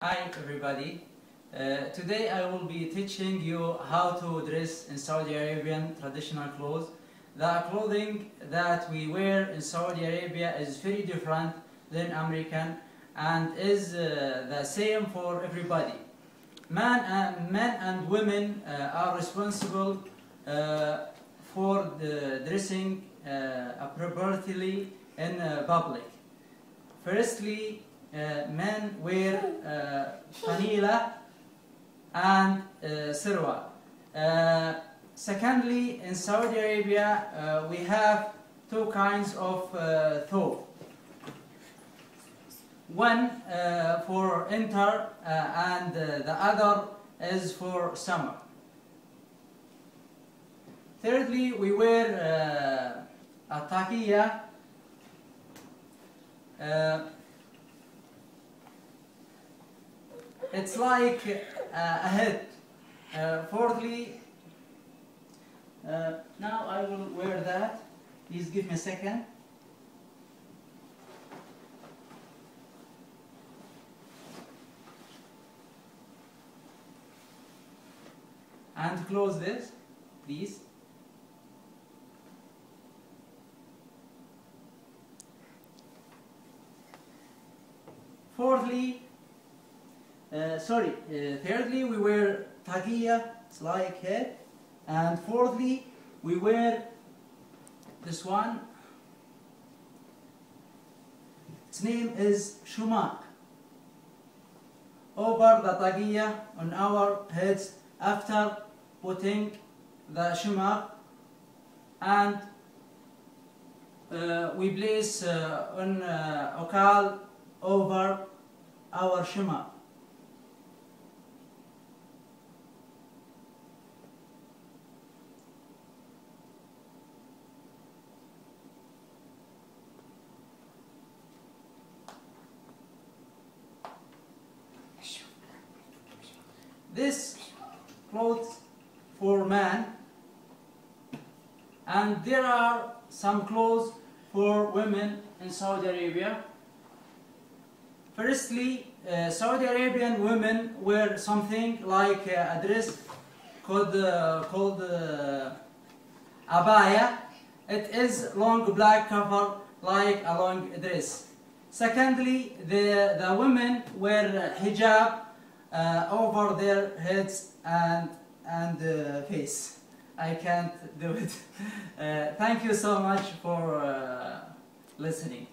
Hi everybody. Uh, today I will be teaching you how to dress in Saudi Arabian traditional clothes. The clothing that we wear in Saudi Arabia is very different than American and is uh, the same for everybody. Man and, men and women uh, are responsible uh, for the dressing uh, appropriately in uh, public. Firstly, uh, men wear uh, fanila and uh, sirwal. Uh, secondly, in Saudi Arabia, uh, we have two kinds of uh, thobe. One uh, for winter uh, and uh, the other is for summer. Thirdly, we wear uh, a. Uh, it's like uh, a head. Uh, fourthly, uh, now I will wear that. Please give me a second. And close this, please. Fourthly, uh, sorry, uh, thirdly, we wear taqiyya, it's like head. And fourthly, we wear this one. Its name is shumak. Over the taqiyya on our heads after putting the shumak and uh, we place uh, on uh, okal over our shumak. This clothes for man and there are some clothes for women in Saudi Arabia. Firstly, uh, Saudi Arabian women wear something like uh, a dress called, uh, called uh, abaya. It is long black cover like a long dress. Secondly, the, the women wear hijab uh, over their heads and and uh, face. I can't do it. Uh, thank you so much for uh, listening.